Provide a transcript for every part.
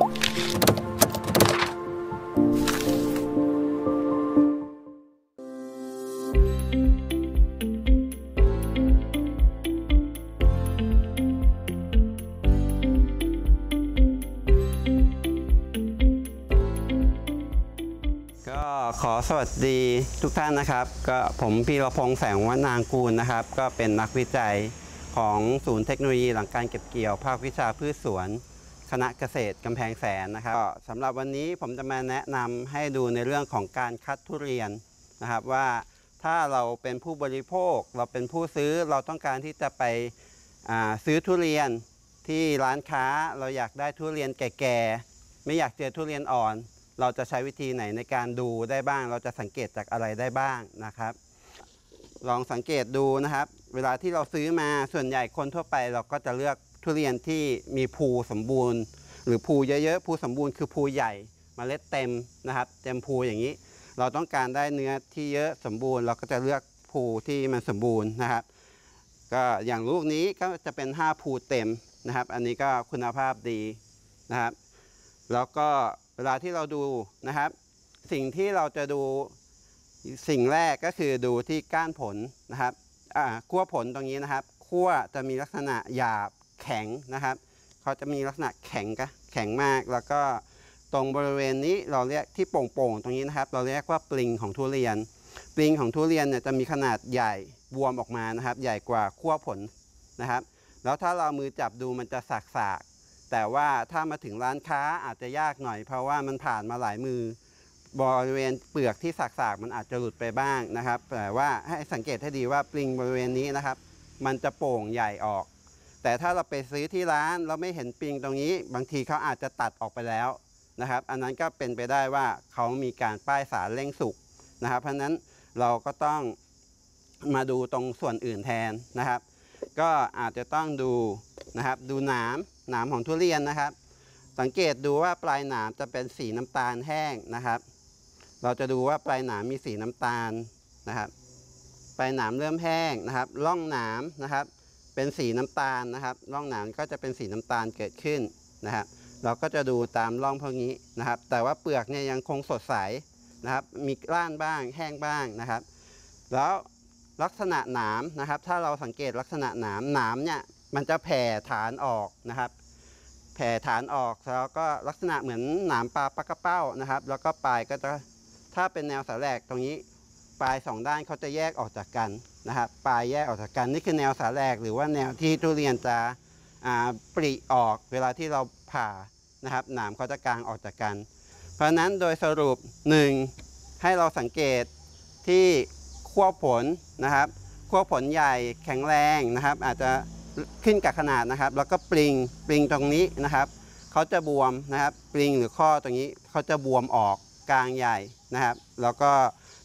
ก็ขอสวัสดีทุกท่านนะครับ ก็ผมพีรพงษ์แสงวนางกูลนะครับ ก็เป็นนักวิจัยของศูนย์เทคโนโลยีหลังการเก็บเกี่ยวภาควิชาพืชสวน คณะเกษตรกำแพงแสนนะครับก็สำหรับวันนี้ผมจะมาแนะนำให้ดูในเรื่องของการคัดทุเรียนนะครับว่าถ้าเราเป็นผู้บริโภค เราเป็นผู้ซื้อเราต้องการที่จะไปอ่าซื้อทุเรียนที่ร้านค้าเราอยากได้ทุเรียนแก่ๆไม่อยากเจอทุเรียนอ่อน เราจะใช้วิธีไหนในการดูได้บ้าง เราจะสังเกตจากอะไรได้บ้างนะครับ ลองสังเกตดูนะครับ เวลาที่เราซื้อมาส่วนใหญ่คนทั่วไปเราก็จะเลือก ทุเรียนที่มีภูสมบูรณ์ หรือภูเยอะๆภูสมบูรณ์คือภูใหญ่มเมล็ดเต็มนะครับ เต็มภูอย่างนี้ เราต้องการได้เนื้อที่เยอะสมบูรณ์ เราก็จะเลือกภูที่มันสมบูรณ์นะครับ ก็อย่างลูกนี้ก็จะเป็น 5 ภูเต็มนะครับ อันนี้ก็คุณภาพดีนะครับ แล้วก็เวลาที่เราดูนะครับ สิ่งที่เราจะดูสิ่งแรกก็คือดูที่ก้านผลนะครับอ่าขั้วผลตรงนี้นะครับขั้วจะมีลักษณะหยาบ แข็งนะครับเขาจะมีลักษณะแข็งกะแข็งมากแล้วก็ตรงบริเวณนี้เราเรียกที่โป่งๆตรงนี้นะครับ เราเรียกว่าปลิงของทุเรียน ปลิงของทุเรียนเนี่ยจะมีขนาดใหญ่บวมออกมานะครับ ใหญ่กว่าขั้วผลนะครับ แล้วถ้าเรามือจับดูมันจะสากๆแต่ว่าถ้ามาถึงร้านค้าอาจจะยากหน่อย เพราะว่ามันผ่านมาหลายมือบริเวณเปลือกที่สากๆมันอาจจะหลุดไปบ้างนะครับ แต่ว่าให้สังเกตให้ดีว่าปลิงบริเวณนี้นะครับ มันจะโป่งใหญ่ออก แต่ถ้าเราไปซื้อที่ร้านเราไม่เห็นปิงตรงนี้ บางทีเขาอาจจะตัดออกไปแล้วนะครับ อันนั้นก็เป็นไปได้ว่าเขามีการป้ายสารเร่งสุกนะครับ เพราะฉะนั้นเราก็ต้องมาดูตรงส่วนอื่นแทนนะครับ ก็อาจจะต้องดูนะครับ ดูหนามหนามของทุเรียนนะครับ สังเกตดูว่าปลายหนามจะเป็นสีน้ำตาลแห้งนะครับ เราจะดูว่าปลายหนามมีสีน้ำตาลนะครับ ปลายหนามเริ่มแห้งนะครับ ร่องหนามนะครับ เป็นสีน้ำตาลนะครับร่องหนามก็จะเป็นสีน้ำตาลเกิดขึ้นนะครับ เราก็จะดูตามร่องพวกนี้นะครับ แต่ว่าเปลือกเนี่ยยังคงสดใสนะครับ มีร่านบ้างแห้งบ้างนะครับ แล้วลักษณะหนามนะครับ ถ้าเราสังเกตลักษณะหนามหนามเนี่ยมันจะแผ่ฐานออกนะครับ แผ่ฐานออกแล้วก็ลักษณะเหมือนหนามปลาปลากระเป้านะครับ แล้วก็ปลายก็จะถ้าเป็นแนวสาแหลกตรงนี้ ปลายสองด้านเขาจะแยกออกจากกัน นะครับปลายแยกออกจากกันนี่คือแนวสาแหลกหรือว่าแนวที่ทุเรียนจะปริออกเวลาที่เราผ่านะครับหนามเขาจะกางออกจากกัน เพราะนั้นโดยสรุปหนึ่งให้เราสังเกตที่ขั้วผลนะครับขั้วผลใหญ่แข็งแรงนะครับ อาจจะขึ้นกับขนาดนะครับ แล้วก็ปริงปริงตรงนี้นะครับเขาจะบวมนะครับ ปริงหรือข้อตรงนี้เขาจะบวมออกกลางใหญ่นะครับ แล้วก็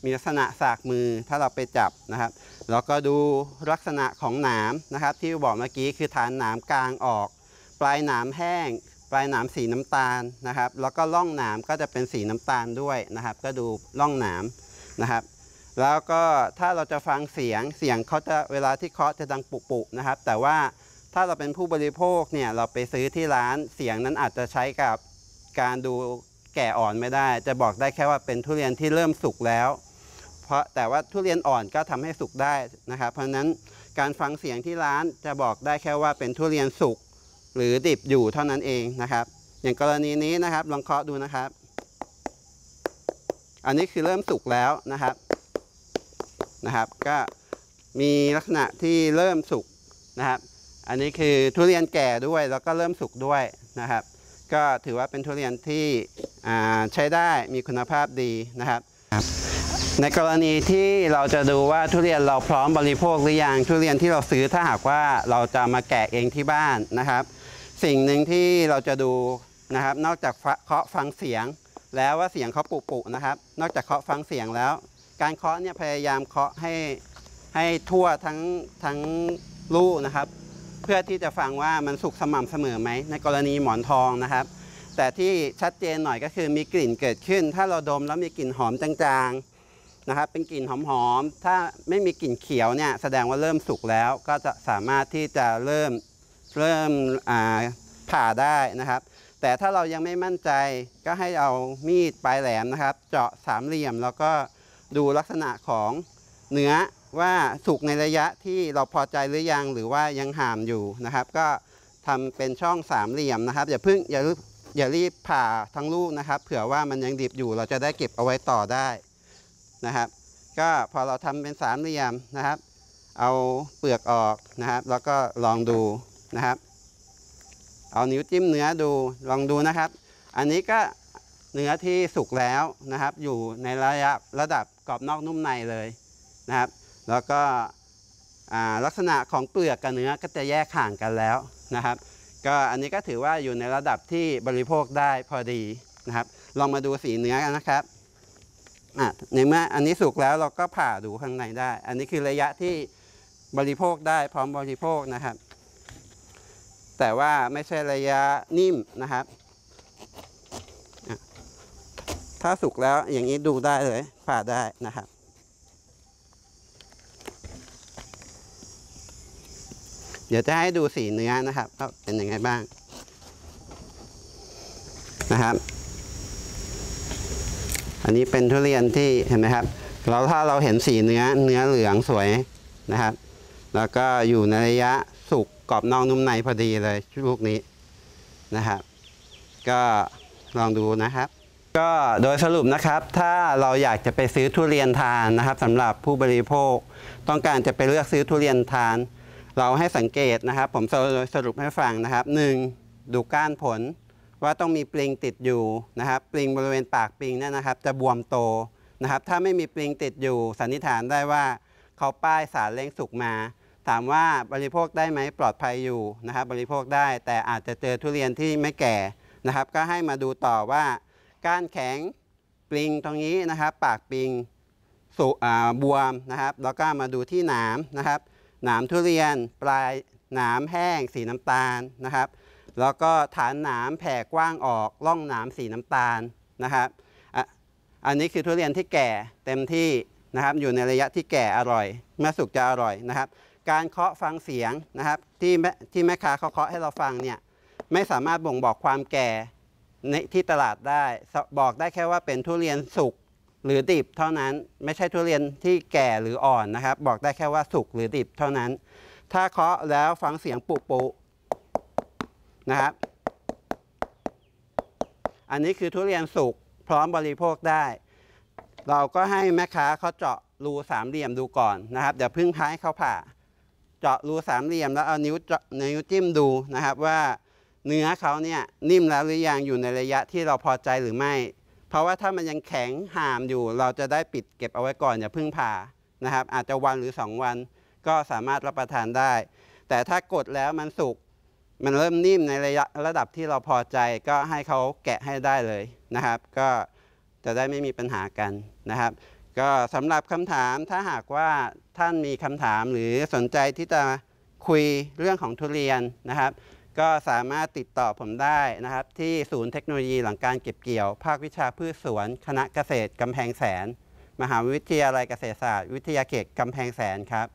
มีลักษณะสากมือถ้าเราไปจับนะครับแล้วก็ดูลักษณะของหนามนะครับ ที่บอกเมื่อกี้คือฐานหนามกลางออก ปลายหนามแห้ง ปลายหนามสีน้ำตาลนะครับ แล้วก็ร่องหนามก็จะเป็นสีน้ำตาลด้วยนะครับ ก็ดูร่องหนามนะครับ แล้วก็ถ้าเราจะฟังเสียงเสียงเขาจะเวลาที่เคาะจะดังปุปุๆนะครับ แต่ว่าถ้าเราเป็นผู้บริโภคเนี่ยเราไปซื้อที่ร้านเสียงนั้นอาจจะใช้กับการดูแก่อ่อนไม่ได้ จะบอกได้แค่ว่าเป็นทุเรียนที่เริ่มสุกแล้ว เพราะแต่ว่าทุเรียนอ่อนก็ทำให้สุกได้นะครับ เพราะฉะนั้นการฟังเสียงที่ร้านจะบอกได้แค่ว่าเป็นทุเรียนสุกหรือดิบอยู่เท่านั้นเองนะครับ อย่างกรณีนี้นะครับลองเคาะดูนะครับ อันนี้คือเริ่มสุกแล้วนะครับนะครับ ก็มีลักษณะที่เริ่มสุกนะครับ อันนี้คือทุเรียนแก่ด้วยแล้วก็เริ่มสุกด้วยนะครับ ก็ถือว่าเป็นทุเรียนที่ใช้ได้มีคุณภาพดีนะครับ ในกรณีที่เราจะดูว่าทุเรียนเราพร้อมบริโภคหรือยังทุเรียนที่เราซื้อถ้าหากว่าเราจะมาแกะเองที่บ้านนะครับ สิ่งหนึ่งที่เราจะดูนะครับ นอกจากเคาะฟังเสียง แล้วว่าเสียงเขาปุปุนะครับ นอกจากเคาะฟังเสียงแล้ว การเคาะเนี่ยพยายามเคาะให้ให้ทั่วทั้งทั้งลูกนะครับ เพื่อที่จะฟังว่ามันสุกสม่ำเสมอไหมในกรณีหมอนทองนะครับ แต่ที่ชัดเจนหน่อยก็คือมีกลิ่นเกิดขึ้น ถ้าเราดมแล้วมีกลิ่นหอมจางๆ นะครับเป็นกลิ่นหอมๆ ถ้าไม่มีกลิ่นเขียวเนี่ยแสดงว่าเริ่มสุกแล้วก็จะสามารถที่จะเริ่มเริ่มผ่าได้นะครับ แต่ถ้าเรายังไม่มั่นใจก็ให้เอามีดปลายแหลมนะครับ เจาะสามเหลี่ยมแล้วก็ดูลักษณะของเนื้อว่าสุกในระยะที่เราพอใจหรือยังหรือว่ายังห่ามอยู่นะครับ ก็ทำเป็นช่องสามเหลี่ยมนะครับ อย่าเพิ่งอย่าอย่ารีบผ่าทั้งลูกนะครับ เผื่อว่ามันยังดิบอยู่เราจะได้เก็บเอาไว้ต่อได้ นะครับ ก็พอเราทำเป็นสามเหลี่ยมนะครับ เอาเปลือกออกนะครับ แล้วก็ลองดูนะครับ เอานิ้วจิ้มเนื้อดูลองดูนะครับ อันนี้ก็เนื้อที่สุกแล้วนะครับ อยู่ในระยะระดับกรอบนอกนุ่มในเลยนะครับ แล้วก็ลักษณะของเปลือกกับเนื้อก็จะแยกห่างกันแล้วนะครับ ก็อันนี้ก็ถือว่าอยู่ในระดับที่บริโภคได้พอดีนะครับ ลองมาดูสีเนื้อกันนะครับ อะในเมื่ออันนี้สุกแล้วเราก็ผ่าดูข้างในได้ อันนี้คือระยะที่บริโภคได้พร้อมบริโภคนะครับ แต่ว่าไม่ใช่ระยะนิ่มนะครับ ถ้าสุกแล้วอย่างนี้ดูได้เลย ผ่าได้นะครับเดี๋ยวจะให้ดูสีเนื้อนะครับว่าเป็นยังไงบ้างนะครับ อันนี้เป็นทุเรียนที่เห็นไหมครับเราถ้าเราเห็นสีเนื้อเนื้อเหลืองสวยนะครับ แล้วก็อยู่ในระยะสุกกรอบนอกนุ่มในพอดีเลยลูกนี้นะครับ ก็ลองดูนะครับ ก็โดยสรุปนะครับ ถ้าเราอยากจะไปซื้อทุเรียนทานนะครับสำหรับผู้บริโภค ต้องการจะไปเลือกซื้อทุเรียนทาน เราให้สังเกตนะครับ ผมสรุปให้ฟังนะครับหนึ่งดูก้านผล ว่าต้องมีปลิงติดอยู่นะครับปลิงบริเวณปากปลิงเนี่ยนะครับ จะบวมโตนะครับ ถ้าไม่มีปลิงติดอยู่สันนิษฐานได้ว่าเขาป้ายสารเล้งสุกมา ถามว่าบริโภคได้ไหมปลอดภัยอยู่นะครับ บริโภคได้แต่อาจจะเจอทุเรียนที่ไม่แก่นะครับ ก็ให้มาดูต่อว่าก้านแข็งปลิงตรงนี้นะครับ ปากปลิงสุบวมนะครับ แล้วก็มาดูที่หนามนะครับ หนามทุเรียนปลายหนามแห้งสีน้ำตาลนะครับ แล้วก็ฐานหนามแผ่กว้างออกร่องหนามสีน้ำตาลนะครับอ,อันนี้คือทุเรียนที่แก่เต็มที่นะครับอยู่ในระยะที่แก่อร่อยเมื่อสุกจะอร่อยนะครับ การเคาะฟังเสียงนะครับที่แม่ที่แม่ค้าเขาเคาะให้เราฟังเนี่ยไม่สามารถบ่งบอกความแก่ในที่ตลาดได้ บอกได้แค่ว่าเป็นทุเรียนสุกหรือดิบเท่านั้นไม่ใช่ทุเรียนที่แก่หรืออ่อนนะครับ บอกได้แค่ว่าสุกหรือดิบเท่านั้น ถ้าเคาะแล้วฟังเสียงปุปุ นะครับ อันนี้คือทุเรียนสุกพร้อมบริโภคได้ เราก็ให้แม่ค้าเขาเจาะรูสามเหลี่ยมดูก่อนนะครับเดี๋ยวพึ่งท้ายเขาผ่า เจาะรูสามเหลี่ยมแล้วเอานิ้วเจาะนิ้วจิ้มดูนะครับว่าเนื้อเขาเนี่ยนิ่มแล้วหรือยังอยู่ในระยะที่เราพอใจหรือไม่ เพราะว่าถ้ามันยังแข็งห่ามอยู่ เราจะได้ปิดเก็บเอาไว้ก่อนอย่าพึ่งผ่านะครับ อาจจะวันหรือ 2 วันก็สามารถรับประทานได้ แต่ถ้ากดแล้วมันสุก มันเริ่มนิ่มในระยะระดับที่เราพอใจก็ให้เขาแกะให้ได้เลยนะครับ ก็จะได้ไม่มีปัญหากันนะครับ ก็สำหรับคำถามถ้าหากว่าท่านมีคำถามหรือสนใจที่จะคุยเรื่องของทุเรียนนะครับ ก็สามารถติดต่อผมได้นะครับ ที่ศูนย์เทคโนโลยีหลังการเก็บเกี่ยว ภาควิชาพืชสวน คณะเกษตรกำแพงแสน มหาวิทยาลัยเกษตรศาสตร์ วิทยาเขตกำแพงแสนครับ